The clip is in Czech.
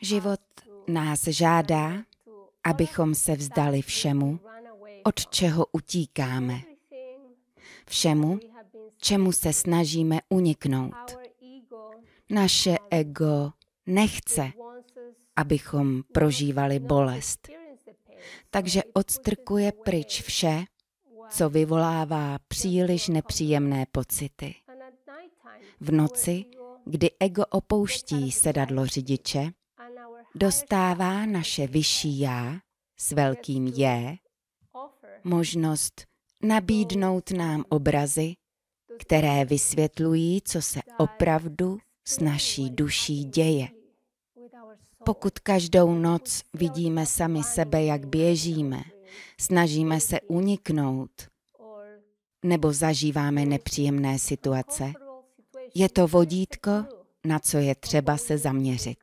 Život nás žádá, abychom se vzdali všemu, od čeho utíkáme. Všemu, čemu se snažíme uniknout. Naše ego nechce, abychom prožívali bolest. Takže odstrkuje pryč vše, co vyvolává příliš nepříjemné pocity. V noci, kdy ego opouští sedadlo řidiče, dostává naše vyšší já s velkým je možnost nabídnout nám obrazy, které vysvětlují, co se opravdu s naší duší děje. Pokud každou noc vidíme sami sebe, jak běžíme, snažíme se uniknout nebo zažíváme nepříjemné situace, je to vodítko, na co je třeba se zaměřit.